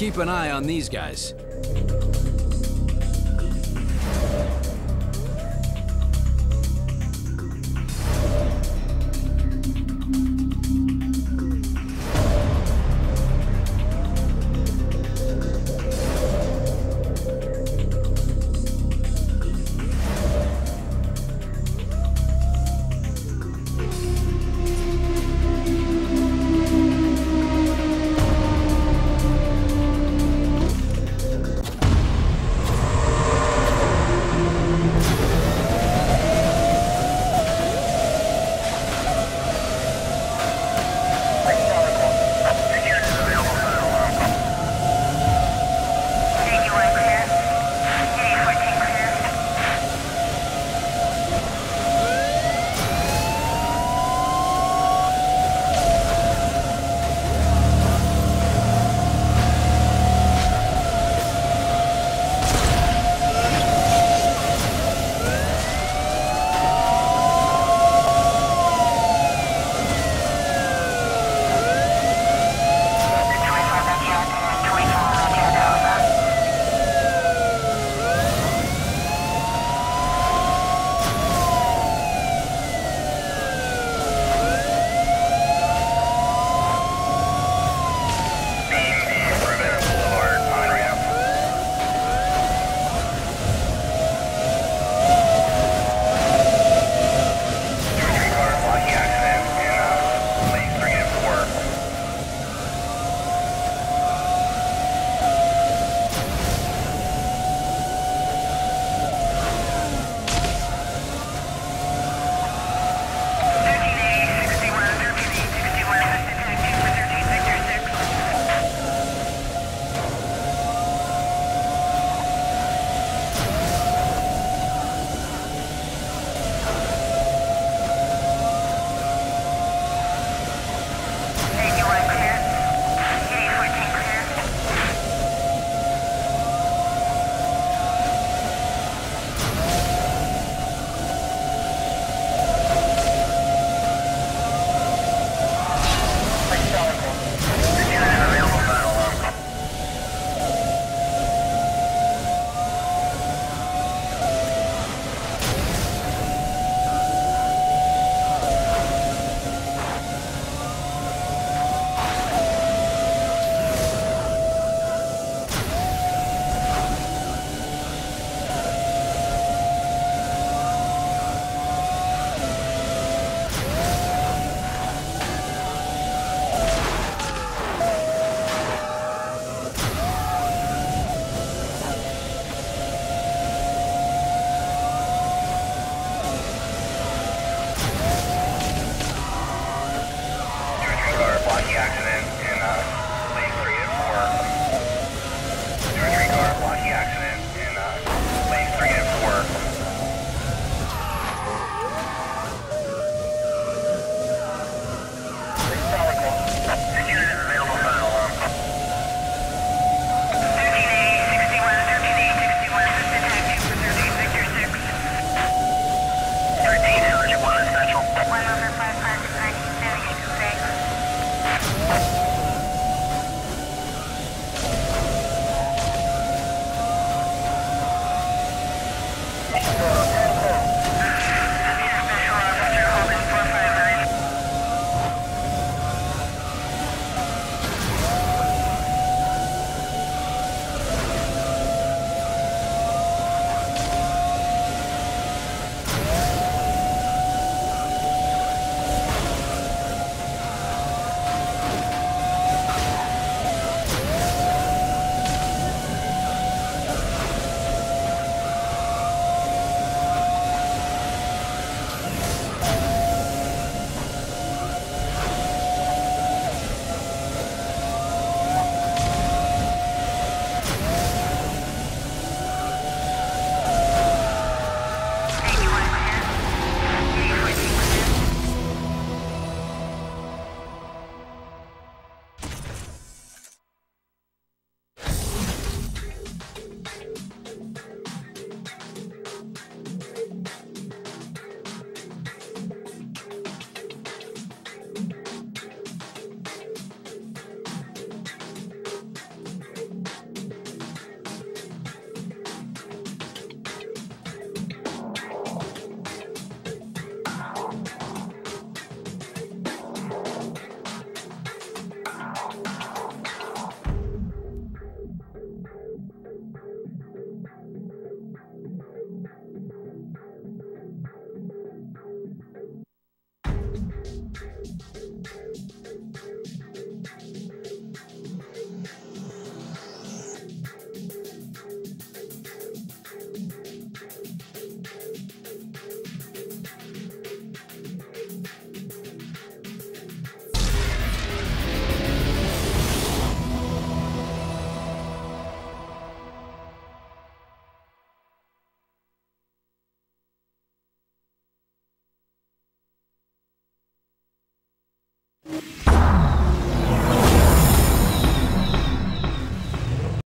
keep an eye on these guys.